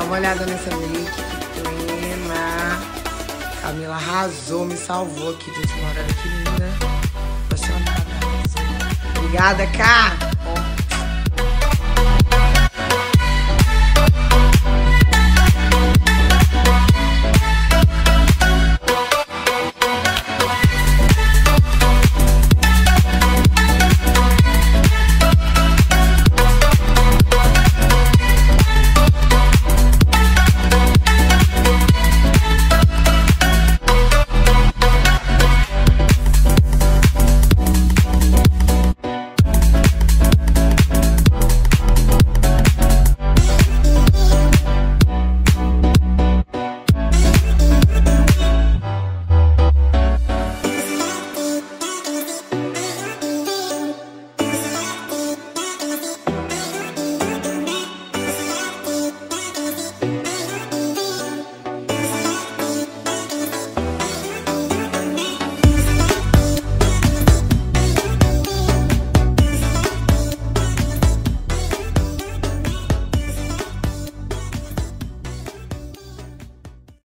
Dá uma olhada nessa make. Que plena. Camila arrasou, me salvou aqui desse horário. Que linda. Apaixonada. Obrigada, Cá.